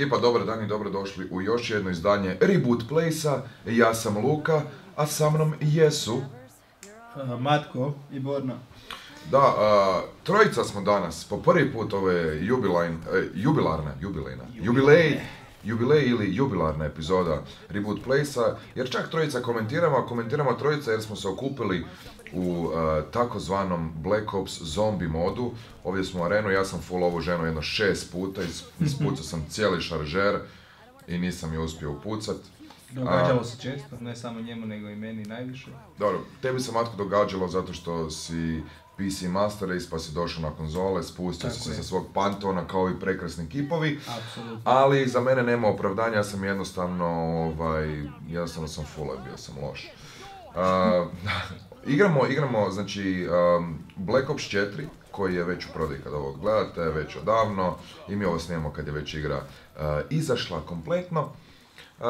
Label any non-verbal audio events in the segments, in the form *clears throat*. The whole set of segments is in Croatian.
Ekipa, dobar dan i dobrodošli u još jedno izdanje Reboot Place-a. Ja sam Luka, a sa mnom jesu... Matko i Borna. Da, a, trojica smo danas, po prvi put ove jubilajn, e, jubilarne, jubilejna, jubilej, jubilej ili jubilarna epizoda Reboot Place-a, jer čak trojica komentiramo, a komentiramo trojica jer smo se okupili u e, takozvanom Black Ops zombie modu. Ovdje smo u arenu, ja sam full ovu ženu jedno šest puta, is- *laughs* ispucao sam cijeli šaržer i nisam je uspio upucat. Događalo se često, ne samo njemu nego i meni najviše. Dobro, tebi se Matko događalo zato što si PC Master Race pa si došao na konzole, spustio si se sa svog pantona kao i prekrasni kipovi, Apsolutno. ali za mene nema opravdanja, ja sam jednostavno, ovaj, jednostavno sam full bio sam loš. A, *laughs* igramo, igramo, znači, um, Black Ops 4, koji je već u prodaji kad ovo gledate, već odavno, i mi ovo snimamo kad je već igra uh, izašla kompletno. Uh,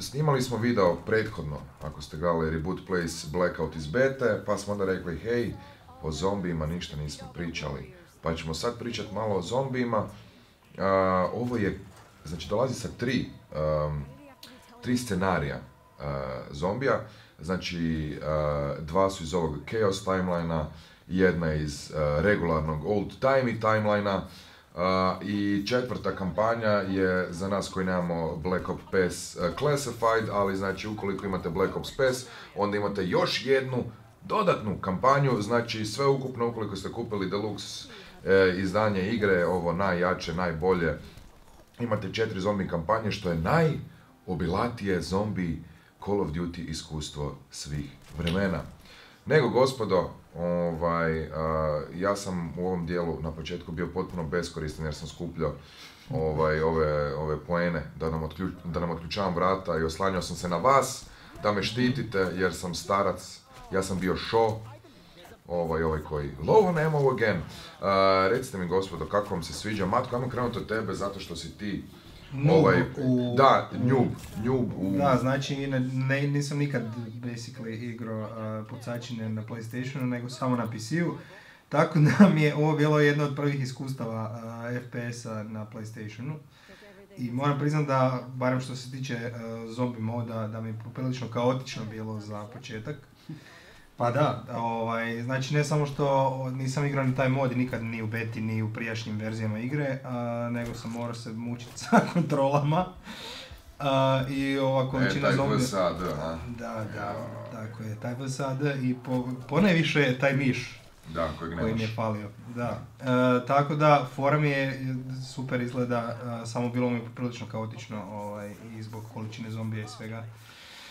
snimali smo video prethodno, ako ste gledali Reboot Place Blackout iz bete, pa smo onda rekli, hej, o zombijima ništa nismo pričali, pa ćemo sad pričati malo o zombijima. Uh, ovo je, znači dolazi sa tri, um, tri scenarija uh, zombija, znači uh, dva su iz ovog Chaos timelina, jedna iz uh, regularnog old timey timelina, Uh, I četvrta kampanja je za nas koji nemamo Black Ops uh, Classified, ali znači ukoliko imate Black Ops Pass, onda imate još jednu dodatnu kampanju, znači sve ukupno ukoliko ste kupili deluxe e, izdanje igre, ovo najjače, najbolje, imate četiri zombi kampanje, što je najobilatije zombi Call of Duty iskustvo svih vremena. Nego, gospodo, ovaj, a, ja sam u ovom dijelu na početku bio potpuno beskoristan jer sam skupljao ovaj, ove, ove poene da nam, otključ, da nam otključavam vrata i oslanjao sam se na vas da me štitite jer sam starac, ja sam bio šo, ovaj, ovaj koji lovo nema again. A, recite mi gospodo kako vam se sviđa, Matko, ajmo krenuti od tebe zato što si ti ovaj, u- da, njub, njub u, Da, znači ne, ne- nisam nikad basically igrao uh, pucačine na Playstationu, nego samo na PC-u. Tako da mi je ovo bilo jedno od prvih iskustava uh, FPS-a na Playstationu. I moram priznat da, barem što se tiče uh, zombi moda, da mi je poprilično kaotično bilo za početak. Pa da, ovaj, znači ne samo što nisam igrao ni taj mod nikad ni u beti ni u prijašnjim verzijama igre, a, nego sam morao se mučiti *laughs* sa kontrolama. A, I ova e, količina taj zombija... VSAD, a? Da, da, tako je, taj VSAD i po, ponajviše je taj miš Da, kojeg koji mi je falio. Da. E, tako da, fora mi je super izgleda, a, samo bilo mi je poprilično kaotično ovaj, i zbog količine zombija i svega.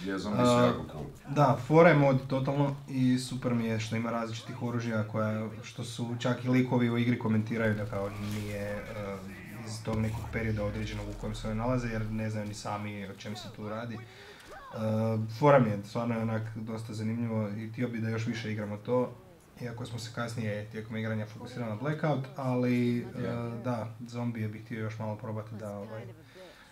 Je, zombi su A, jako cool. Da, fora je mod totalno i super mi je što ima različitih oružja koja, što su čak i likovi u igri komentiraju da kao nije eh, iz tog nekog perioda određenog u kojem se one nalaze jer ne znaju ni sami o čem se tu radi. Eh, fora mi je, stvarno je onak dosta zanimljivo i htio bi da još više igramo to. Iako smo se kasnije tijekom igranja fokusirali na Blackout, ali eh, da, zombije bih htio još malo probati da, ovaj,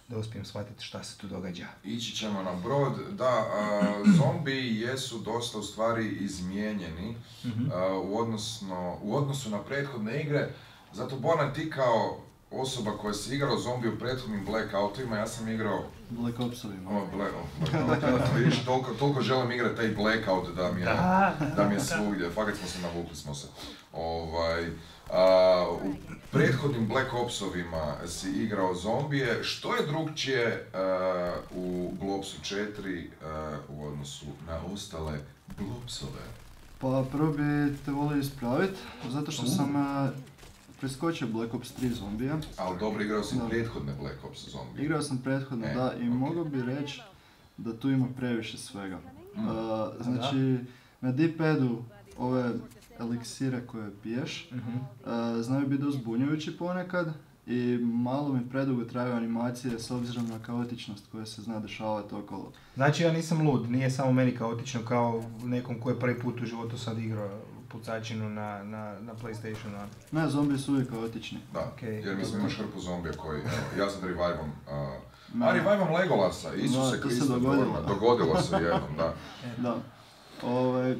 da uspijem shvatiti šta se tu događa. Ići ćemo na brod. Da, a, *clears throat* zombi jesu dosta u stvari izmijenjeni Mhm. u, odnosno, u odnosu na prethodne igre. Zato Bonan, ti kao osoba koja si igrao zombi u prethodnim Blackoutima, ja sam igrao Black Opsovima. o, ble, o, Blackout, vidiš, toliko, toliko želim igrati taj Blackout da mi je, da mi je svugdje, fakat smo se navukli smo se. Ovaj, a, u prethodnim Black Opsovima si igrao zombije, što je drugčije a, u Globsu 4 a, u odnosu na ostale Globsove? Pa prvo bi te volio ispraviti, zato što sam eh, preskočio Black Ops 3 zombija. Ali dobro, igrao si Da. prethodne Black Ops zombije. Igrao sam prethodno, E, da, i ok. mogao bi reći da tu ima previše svega. Mm. Znači, na D-padu ove eliksire koje piješ Mhm. eh, znaju biti ponekad i malo mi predugo traju animacije s obzirom na kaotičnost koja se zna dešavati okolo. Znači ja nisam lud, nije samo meni kaotično kao nekom ko je prvi put u životu sad igrao pucačinu na, na, na Playstationu. Ne, zombiji su uvijek kaotični. Da, Okej. jer mislim imaš hrpu zombija koji, evo, ja sam revivom, Ne. a revivom Legolasa, Isuse Da, to se Kriste, dogodilo. Dogodilo se jednom, da. *laughs* Da. Ovaj,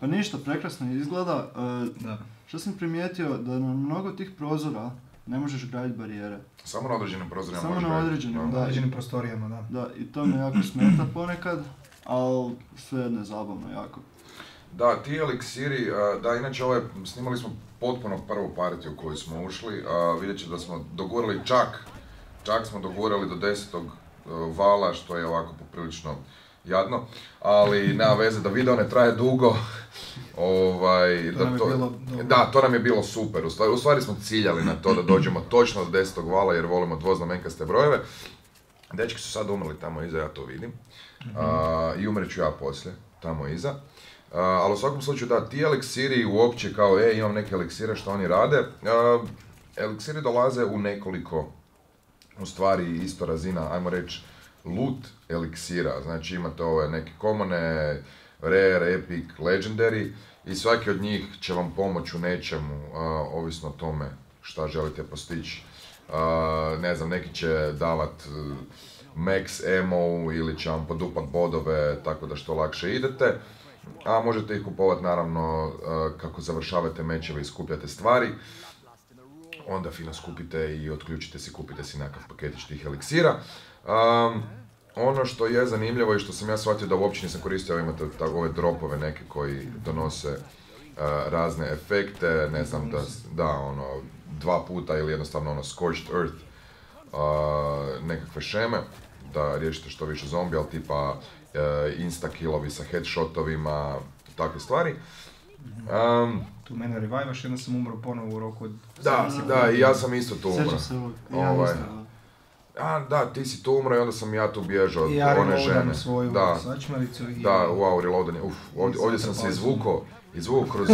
pa ništa, prekrasno izgleda. Eh, Da. Što sam primijetio da na mnogo tih prozora ne možeš graditi barijere. Samo na određenim prozorima Samo na određenim, U da. određenim prostorijama, da. Da, i to me jako smeta ponekad, ali svejedno je zabavno jako. Da, ti eliksiri, da, inače ove, snimali smo potpuno prvu partiju koju smo ušli, a vidjet će da smo dogurali čak, čak smo dogurali do desetog e, vala, što je ovako poprilično jadno, ali nema veze da video ne traje dugo, *laughs* ovaj, To da nam je bilo dobro. da, to nam je bilo super, u stvari, u stvari smo ciljali na to da dođemo *clears throat* točno do desetog vala jer volimo dvoznamenkaste brojeve. Dečki su sad umrli tamo iza, ja to vidim. A, I umret ću ja poslije, tamo iza. A, ali u svakom slučaju da, ti eliksiri uopće kao, e, imam neke eliksire što oni rade. A, eliksiri dolaze u nekoliko, u stvari isto razina, ajmo reći, loot eliksira. Znači imate ove neke komone, rare, epic, legendary i svaki od njih će vam pomoći u nečemu, ovisno o tome šta želite postići. Ne znam, neki će davat e, max ammo ili će vam podupat bodove tako da što lakše idete. A možete ih kupovat naravno e, kako završavate mečeve i skupljate stvari. Onda fino skupite i otključite si, kupite si nekakav paketić tih eliksira. Um, ono što je zanimljivo i što sam ja shvatio da uopće nisam koristio, imate tako ove dropove neke koji donose uh, razne efekte, ne znam da, da ono, dva puta ili jednostavno ono scorched earth, uh, nekakve šeme, da riješite što više zombi, ali tipa uh, insta killovi sa headshotovima, takve stvari. Um, Tu mene revivaš, jedno sam umro ponovo u roku od... da, da, i ja sam isto tu umro. Sjećam se ovog, ja Ovaj. A, da, ti si tu umro i onda sam ja tu bježao od ja one žene. svoju Da, i... da, wow, reloadanje, uf, ovdje, ovdje sam se izvukao, izvukao kroz,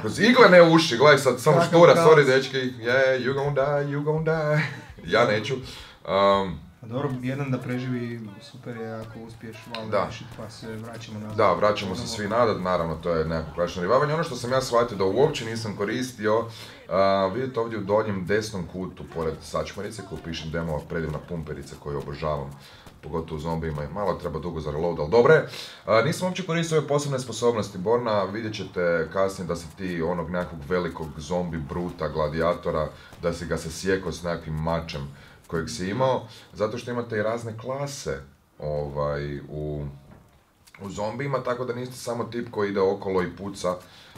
kroz iglene uši, gledaj sad, samo štura, kaos. sorry dečki, yeah, you gon die, you gon die, *laughs* ja neću. Um, A dobro, jedan da preživi, super je ako uspiješ malo Da. riješit, pa se vraćamo nazad. Da, vraćamo se svi nadad, naravno to je nekako klasično ribavanje. Ono što sam ja shvatio da uopće nisam koristio, a, vidite ovdje u donjem desnom kutu, pored sačmarice koju pišem demo, predivna pumperica koju obožavam, pogotovo u zombijima, i malo treba dugo za reload, ali dobro je. A, nisam uopće koristio ove posebne sposobnosti Borna, vidjet ćete kasnije da si ti onog nekakvog velikog zombi bruta, gladijatora, da si ga se sjekao s nekakvim mačem kojeg si imao, zato što imate i razne klase ovaj, u, u zombijima, tako da niste samo tip koji ide okolo i puca,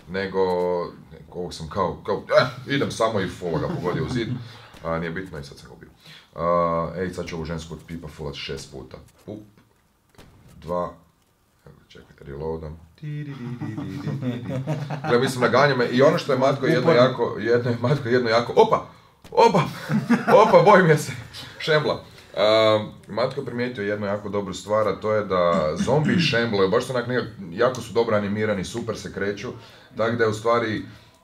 nego ovog sam kao, kao eh, idem samo i full ga pogodio u zid. A, nije bitno i sad sam ga ubio. A, ej, sad ću ovu žensku od pipa fullat šest puta. Up, dva, evo, čekajte, reloadam. *laughs* Gle, mislim, naganja me. I ono što je Matko jedno jako, jedno je Matko jedno jako, opa, opa, *laughs* opa, bojim je se, šembla. Um, Matko je primijetio jednu jako dobru stvar, a to je da zombi šemblaju, baš su onak nekak, jako su dobro animirani, super se kreću, tako da je u stvari,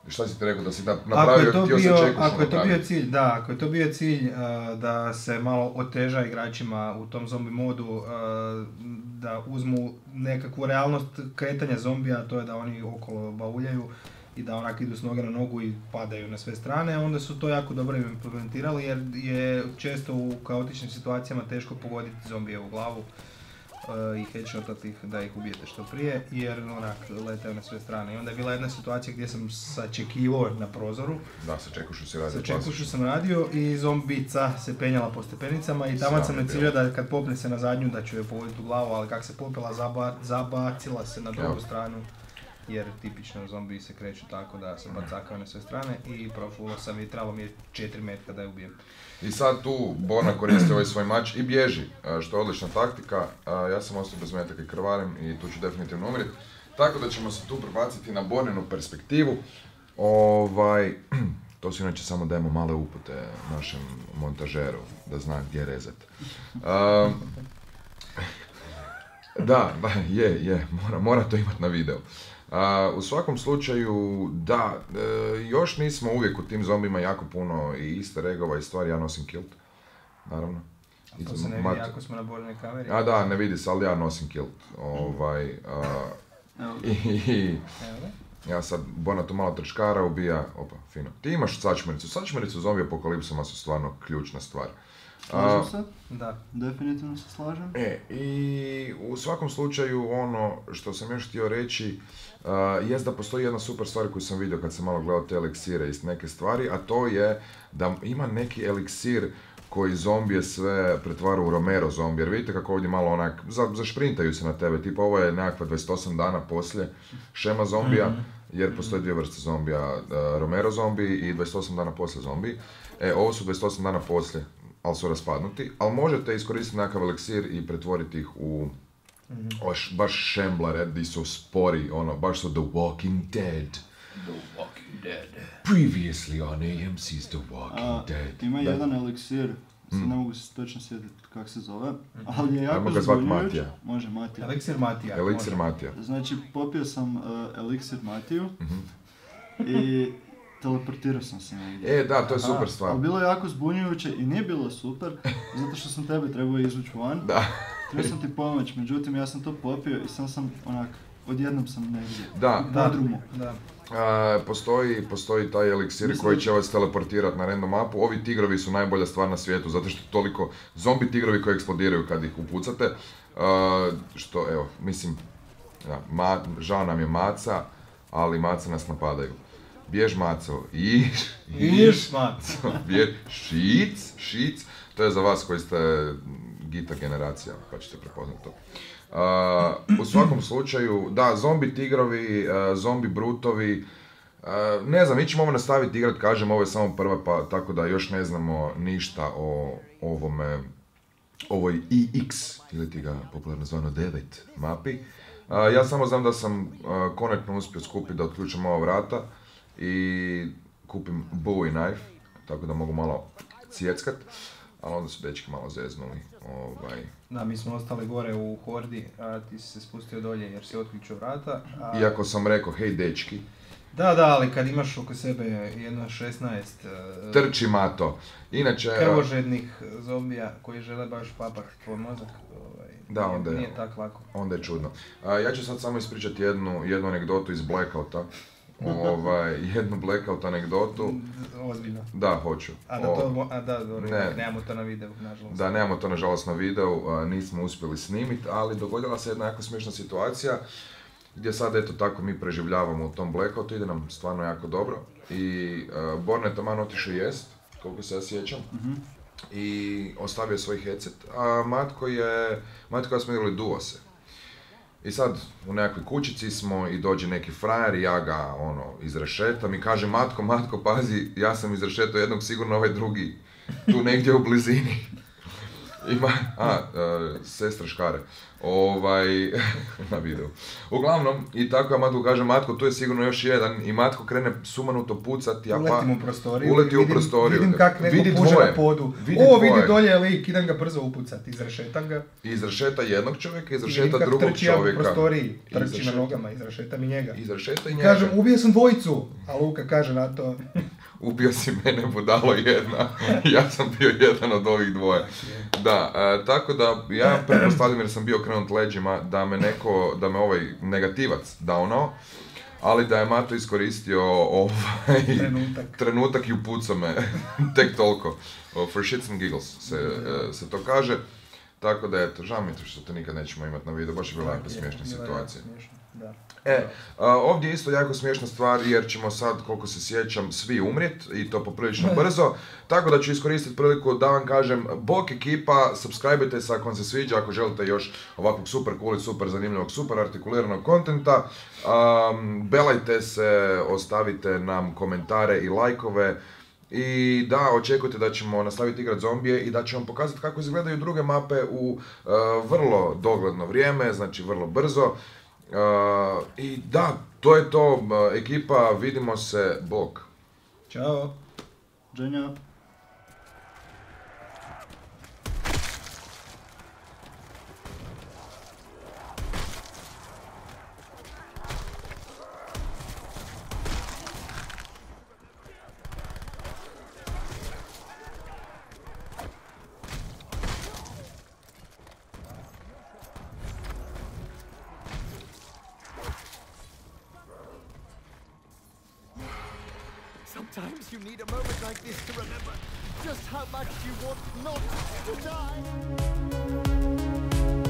šta si ti rekao, da si na- Ako napravio, je to htio bio, ako je to bio cilj, da, ako je to bio cilj uh, da se malo oteža igračima u tom zombi modu, uh, da uzmu nekakvu realnost kretanja zombija, to je da oni okolo bauljaju i da onak idu s noge na nogu i padaju na sve strane, onda su to jako dobro implementirali jer je često u kaotičnim situacijama teško pogoditi zombije u glavu uh, i headshotati ih da ih ubijete što prije, jer onak letaju na sve strane. I onda je bila jedna situacija gdje sam sačekivao na prozoru, Da, sa čekušu si radio sa čekušu sam radio i zombica se penjala po stepenicama i tamo sam ciljao da kad popne se na zadnju da ću je pogoditi u glavu, ali kak se popela zaba, zabacila se na drugu Evo. stranu jer tipično zombi se kreću tako da se bacakaju na sve strane i profulo sam i trebalo mi je 4 metka da je ubijem. I sad tu Borna koristi ovaj svoj mač i bježi, što je odlična taktika. Ja sam ostao bez metaka i krvarim i tu ću definitivno umrijeti. Tako da ćemo se tu prebaciti na Borninu perspektivu. Ovaj, *clears throat* to su inače samo demo male upute našem montažeru, da zna gdje rezat. *laughs* Da, da, je, je, mora, mora to imati na video. A, u svakom slučaju, da, e, još nismo uvijek u tim zombima jako puno i easter eggova i stvari, ja nosim kilt, naravno. A to se ne mat- vidi ako smo na bornoj kameri. A da, ne vidi se, ali ja nosim kilt. Ovaj, a, i, i-. ja sad, Bona tu malo trčkara ubija, opa, fino. Ti imaš sačmaricu, sačmaricu u zombi apokalipsama su stvarno ključna stvar. Slažem se, Da. definitivno se slažem. E, i u svakom slučaju ono što sam još htio reći, uh, jest da postoji jedna super stvar koju sam vidio kad sam malo gledao te eliksire i neke stvari, a to je da ima neki eliksir koji zombije sve pretvara u Romero zombije, jer vidite kako ovdje malo onak, za, zašprintaju se na tebe, tipa ovo je nekakva 28 dana poslije šema zombija, jer postoje dvije vrste zombija, uh, Romero zombi i 28 dana poslije zombi. E, ovo su 28 dana poslije, ali su raspadnuti, ali možete iskoristiti nekakav eliksir i pretvoriti ih u baš, baš šemblare, di su spori, ono, baš su The Walking Dead. The Walking Dead. Previously on AMC's The Walking A, Dead. ima Da. jedan eliksir, sad ne mogu se točno sjetiti kako se zove, ali je jako zbunjujuć. Matija. Može Matija. Eliksir Matija. Eliksir. Matija. Znači, popio sam uh, eliksir Matiju Mhm. i teleportirao sam se negdje. E, da, to je super stvar. Ali bilo je jako zbunjujuće i nije bilo super, *laughs* zato što sam tebe trebao izvući van. Da. Trebao sam ti pomoć, međutim ja sam to popio i sam sam onak, odjednom sam negdje. Da, podrumu. da. a, postoji, postoji taj eliksir Mislim- koji će vas teleportirati na random mapu. Ovi tigrovi su najbolja stvar na svijetu, zato što toliko zombi tigrovi koji eksplodiraju kad ih upucate. a, što, evo, mislim, da, ma, žao nam je maca, ali mace nas napadaju. Bjež maco, iš, Iš, Mat. *laughs* Bjež, šic, šic, to je za vas koji ste gita generacija, pa ćete prepoznati to. A, u svakom slučaju, da, zombi tigrovi, a, zombi brutovi, a, ne znam, mi ćemo ovo nastaviti igrat, kažem, ovo je samo prva, pa tako da još ne znamo ništa o ovome, ovoj IX, ili ti ga popularno zvano 9 mapi. Ja samo znam da sam a, konačno uspio skupiti da otključam ova vrata i kupim Bowie knife, tako da mogu malo cijeckat, ali onda su dečki malo zeznuli. Ovaj. Da, mi smo ostali gore u Hordi, a ti si se spustio dolje jer si otključio vrata. A... Iako sam rekao, hej dečki, Da, da, ali kad imaš oko sebe jedno 16 uh, trči mato. Inače, a, krvožednih zombija koji žele baš papat tvoj mozak, ovaj, Da, nije, onda je- nije tak lako. onda je čudno. A, ja ću sad samo ispričati jednu, jednu anegdotu iz Blackouta. *laughs* ovaj, jednu Blackout anegdotu. Ozbiljno. Da, hoću. A da to, a da, dobro, Ne. nemamo to na videu, nažalost. Da, nemamo to nažalost na videu, a, nismo uspjeli snimiti, ali dogodila se jedna jako smiješna situacija gdje sad eto tako mi preživljavamo u tom blackoutu, ide nam stvarno jako dobro i uh, Borna je taman otišao jest, koliko se ja sjećam, i ostavio svoj headset, a Matko je, Matko ja smo igrali duo se. I sad u nekakvoj kućici smo i dođe neki frajer i ja ga ono izrešetam i kaže Matko, Matko, pazi, ja sam izrešetao jednog, sigurno ovaj drugi tu negdje u blizini. Ima, a, e, sestra Škare, ovaj, *laughs* na videu. Uglavnom, i tako ja Matko kaže, Matko, tu je sigurno još jedan, i Matko krene sumanuto pucat, ja pa... Uletim u prostoriju. Uleti u vidim- prostoriju. Vidim kak neko Vidi puže dvoje. na podu. Vidi o, dvoje. vidi dolje je lik, idem ga brzo upucat, izrešetam ga. Izrešeta jednog čovjeka, I vidim izrešeta kak drugog trči ja po čovjeka. prostoriji, trči na Izrešeta. nogama, izrešetam i njega. Izrešeta i I njega. kažem, ubio sam dvojicu, a Luka kaže na to, *laughs* Ubio si mene budalo jedna, *laughs* ja sam bio jedan od ovih dvoje. Da, e, tako da ja *clears throat* pretpostavljam jer sam bio krenut leđima da me neko, da me ovaj negativac daunao, ali da je Mato iskoristio ovaj trenutak. *laughs* trenutak i upucao me, *laughs* tek toliko. For shits and giggles se, e, se to kaže. Tako da eto, žao mi je to što to nikad nećemo imati na videu, baš je bila jako Je, smiješna situacija. Da. E, a, ovdje je isto jako smiješna stvar jer ćemo sad, koliko se sjećam, svi umrijet i to poprilično brzo. Tako da ću iskoristiti priliku da vam kažem, bok ekipa, subscribe se ako vam se sviđa, ako želite još ovakvog super cool i super zanimljivog, super artikuliranog kontenta. Um, belajte se, ostavite nam komentare i lajkove. I da, očekujte da ćemo nastaviti igrati zombije i da ćemo pokazati kako izgledaju druge mape u uh, vrlo dogledno vrijeme, znači vrlo brzo. Uh, I da, to je to, ekipa, vidimo se, bok. Ćao. Dženja. Sometimes you need a moment like this to remember just how much you want not to die.